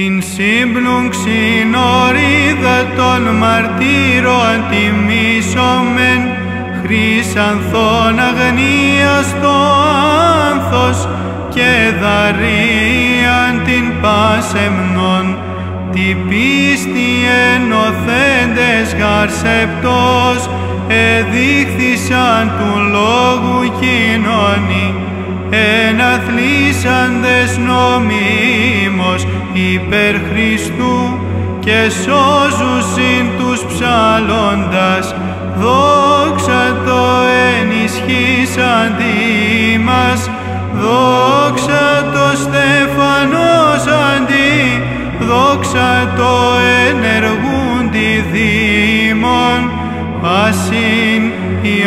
την σύμπλοξη ορίδα των μαρτύρων τιμήσομεν, χρυσανθών αγνίας το άνθος και δαρίαν την πάσεμνον, τη πίστη ενωθέντες γαρσεπτός, εδείχθησαν του λόγου κοινωνή, εναθλήσαντες νομίμως υπέρ Χριστού και σώζουσιν τους ψαλώντας, δόξα το ενισχύσαντι μας, δόξα το στεφανός αντί, δόξα το ενεργούντι δήμον, πασίν η